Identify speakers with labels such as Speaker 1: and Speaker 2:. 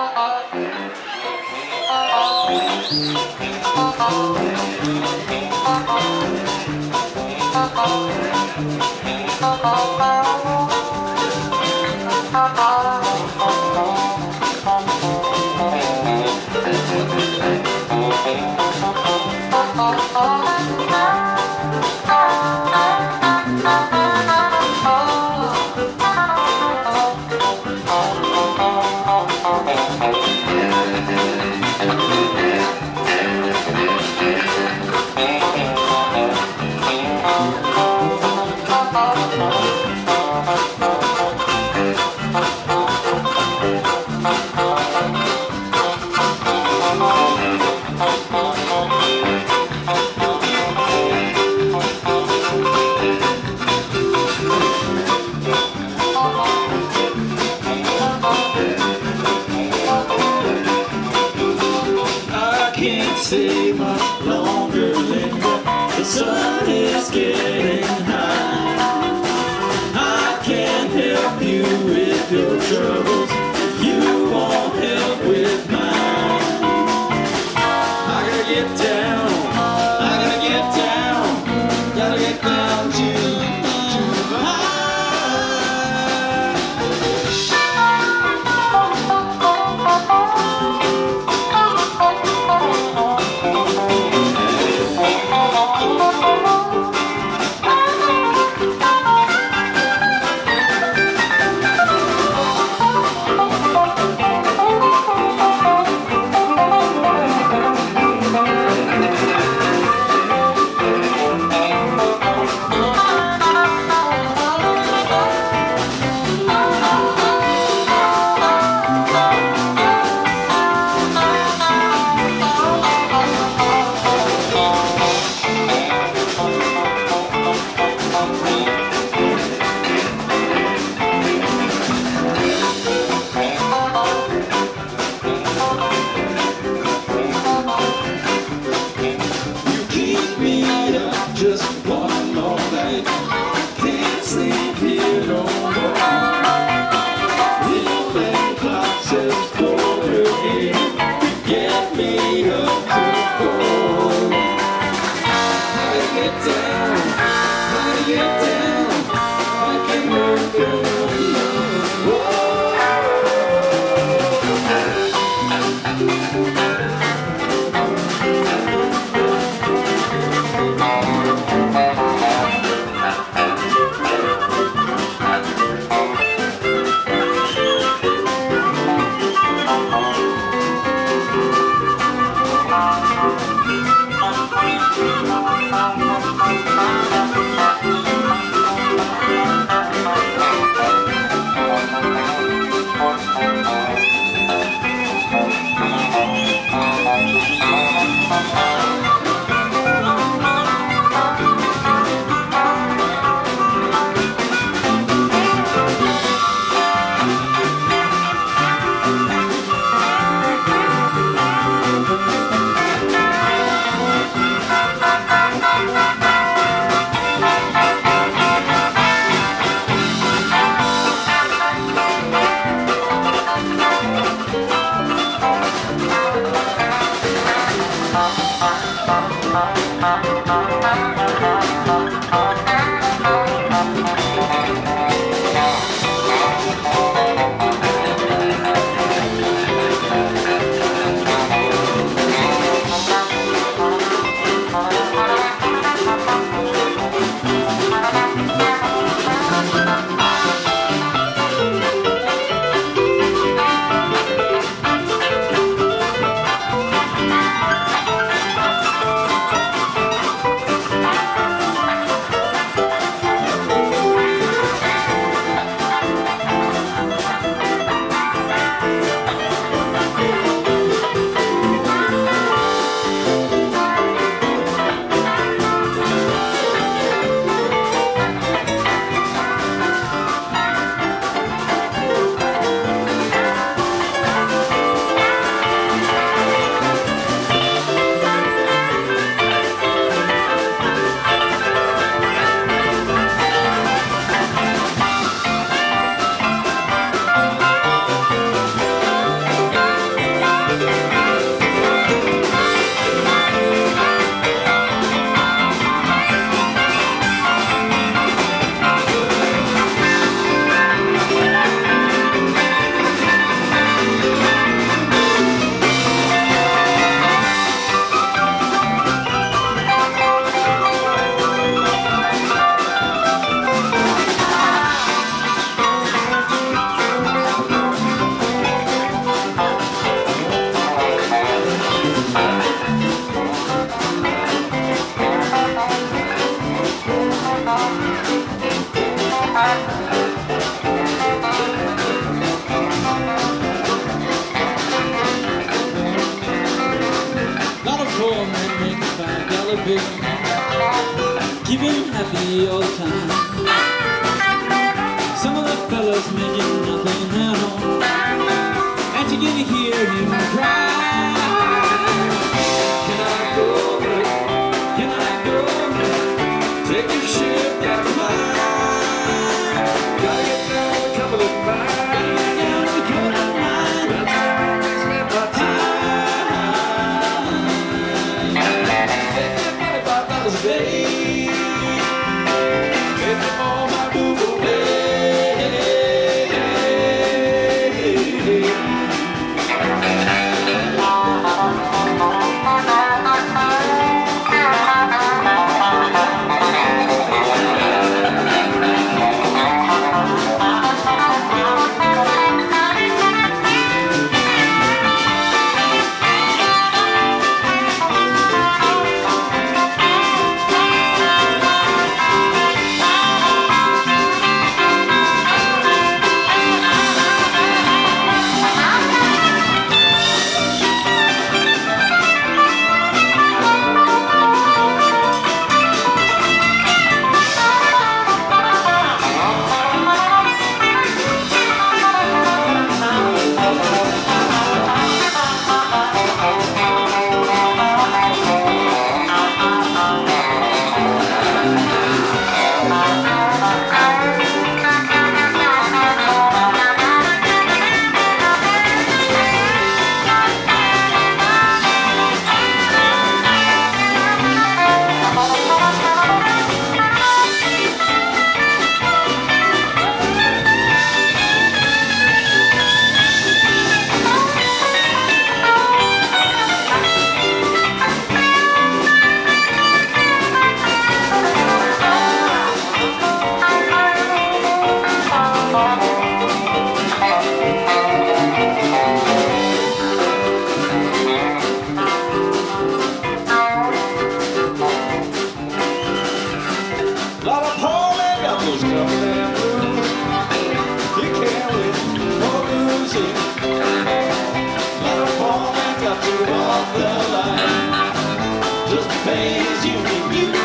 Speaker 1: I Keep him happy all the time Some of the fellas making nothing at all And you to hear him cry Can I go? Can I go? Take your ship the light. Just pays you